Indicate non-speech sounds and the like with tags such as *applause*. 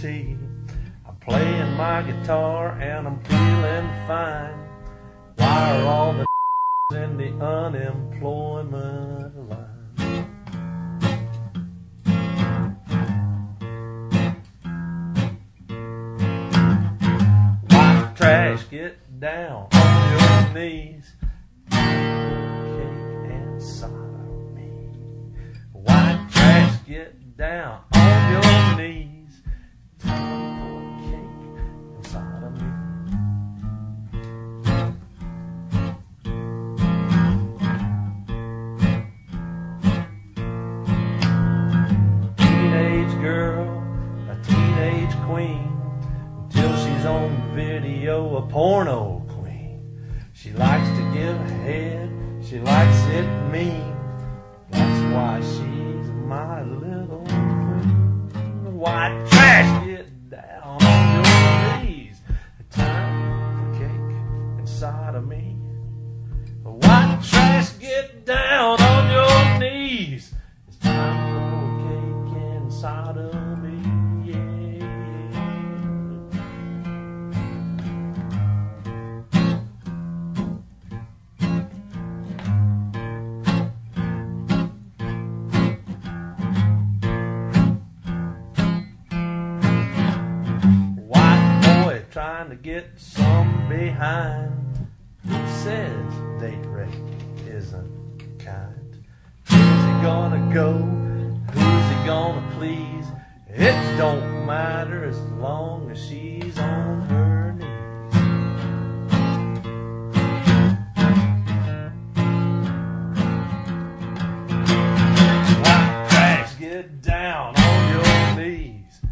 tea. I'm playing my guitar and I'm feeling fine. Why are all the *laughs* in the unemployment line? White trash, get down on your knees. White trash, get down your knees. Time for cake and cider me. Teenage girl, a teenage queen, until she's on video, a porno queen. She likes to give head, she likes it mean. That's why she's my little. White trash, get down on your knees. Time for cake and cider me. White trash, get trying to get some behind. Says date rape isn't kind. Who's he gonna go? Who's he gonna please? It don't matter as long as she's on her knees. White trash, get down on your knees.